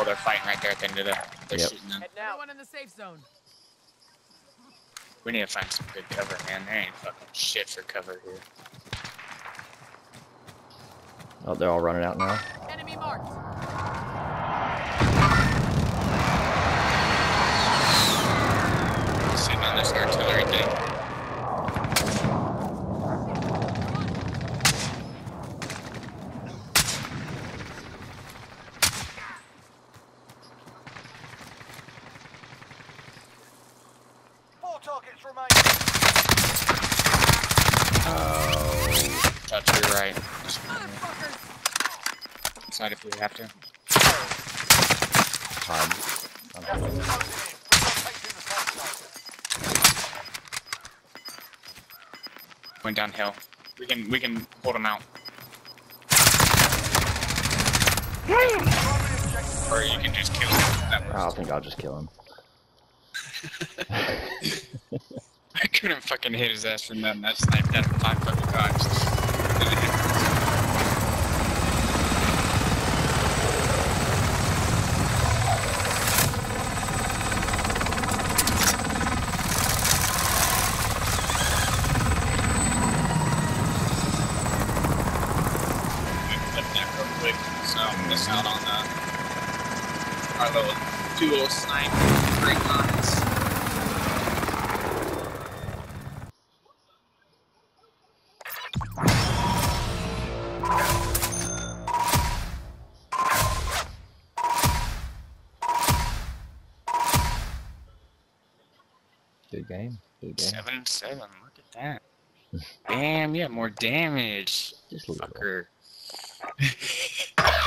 Oh, they're fighting right there at the end of the. They're Yep. shooting them. Head now. Everyone in the safe zone. We need to find some good cover, man. There ain't fucking shit for cover here. Oh, they're all running out now. Targets remain. Touch your right. Motherfuckers. If we have to. Hard. I'm Gas is good. closing in. Relocating the safe zone. Went downhill. We can we can hold them out. Or you can just kill them. Oh, I think I'll just kill him. I couldn't fucking hit his ass from nothing. I sniped at him five fucking times. Out on uh, our little dual snipe break lines. Good game. Good game. Seven seven. Look at that. Damn, you have more damage, Just fucker.